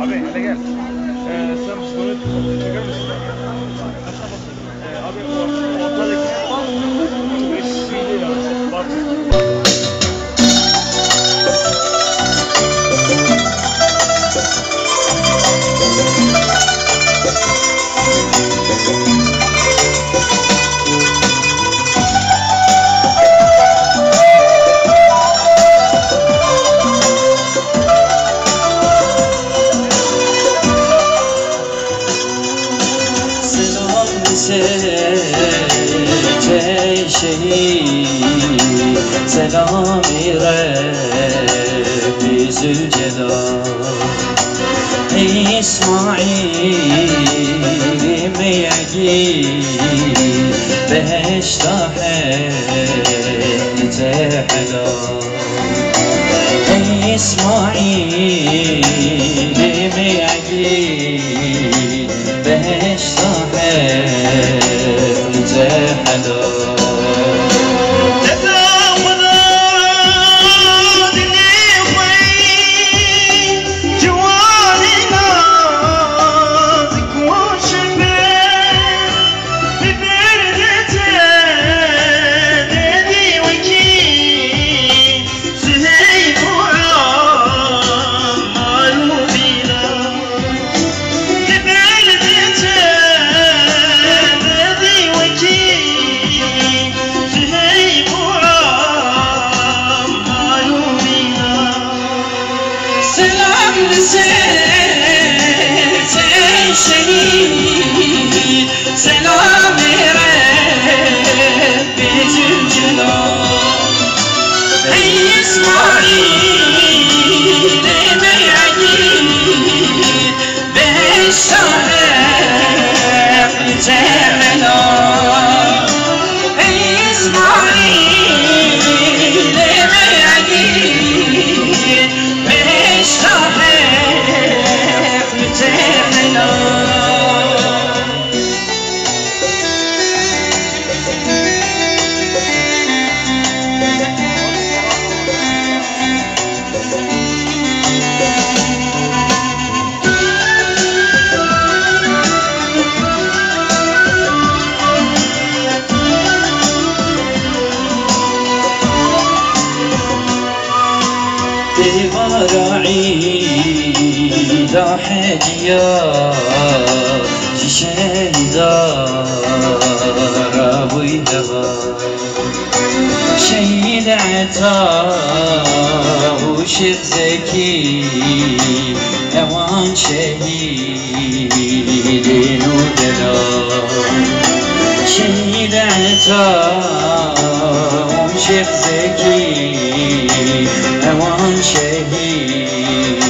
Abi, hadi gel. Ee, sen bunu çıkar mısın? سلامی را بیزودا، ای اسماعیل میگی بهشتا ده جهاد، ای اسماعیل میگی بهشتا ده sen seni selam veren bizim cinan Ey İsmail zaferiya şişeni dar avı deva şehid eta bu şiddeki evan şehidin o dela şehid eta bu şiddeki evan şehid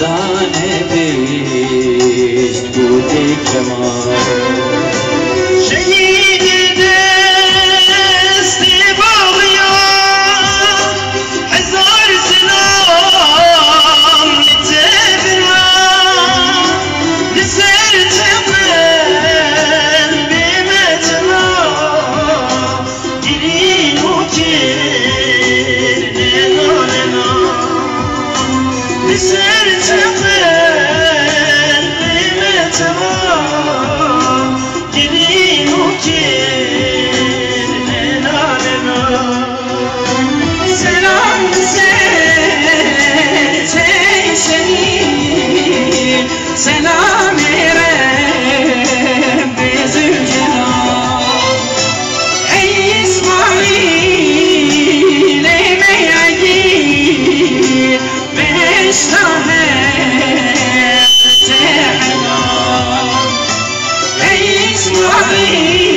दाने देश्ट कुछ एक Amin.